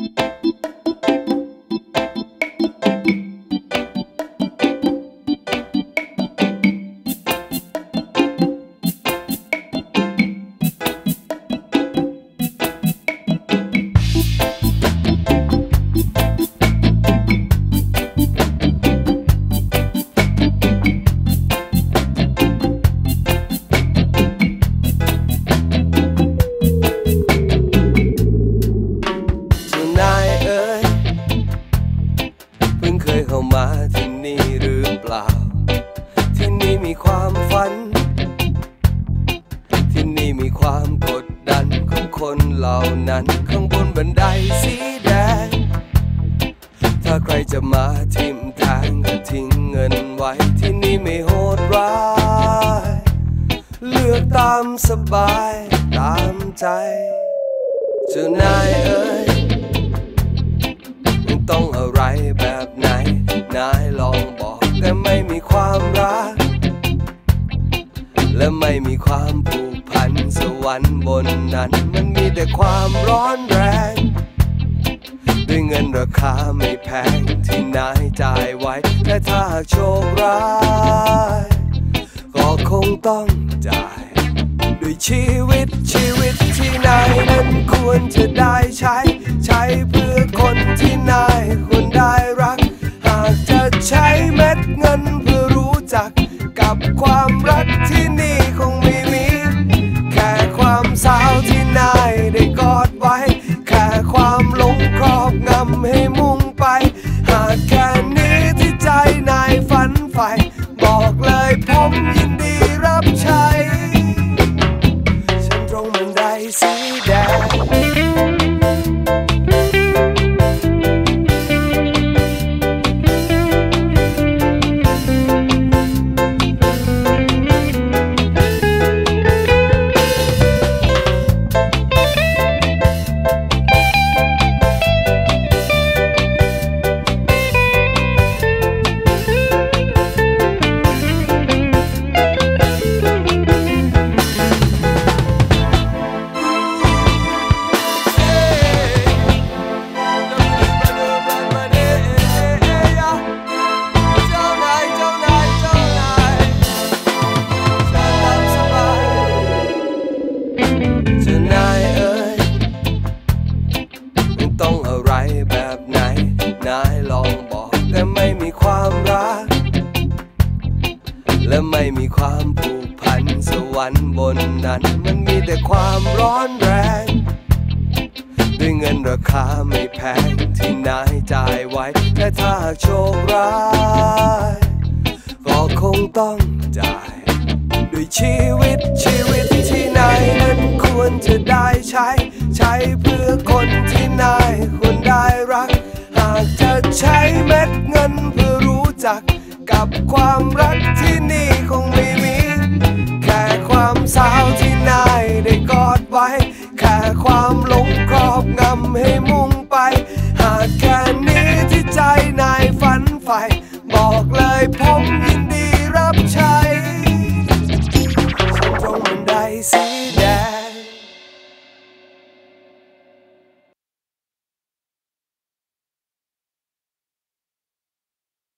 เมีความฝัน ที่นี่มีความกดดันของคนเหล่านั้น ข้างบนบันไดสีแดง ถ้าใครจะมาทิมทางก็ทิ้งเงินไว้ ที่นี่ไม่โหดร้าย เลือกตามสบายตามใจเจ้านายเอ๋ยต้องอะไรแบบ วรรค์บนนั้น มันมีแต่ความร้อนแรง ด้วยเงินราคาไม่แพงที่นายจ่ายไว้ แต่ถ้าหากโชคร้าย ก็คงต้องจ่าย ด้วยชีวิตชีวิตที่นายนั้นควรจะได้ใช้ ใช้เพื่อคนที่นายควรได้รัก หากจะใช้เม็ดเงินเพื่อรู้จัก กับความรักที่นี่คงไม่ ต้องอะไรแบบไหน นายลองบอก แต่ไม่มีความรัก และไม่มีความผูกพันสวรรค์บนนั้น มันมีแต่ความร้อนแรง ด้วยเงินราคาไม่แพงที่นายจ่ายไว้ แต่ถ้าโชคร้ายก็คงต้องจ่าย ด้วยชีวิตชีวิตที่นายนั้น ควรจะได้ใช้ ใช้เพื่อคนที่นายควรได้รัก หากจะใช้เม็ดเงินเพื่อรู้จัก กับความรักที่นี่คงไม่มี แค่ความสาวที่นายได้กอดไว้ แค่ความหลงครอบงำให้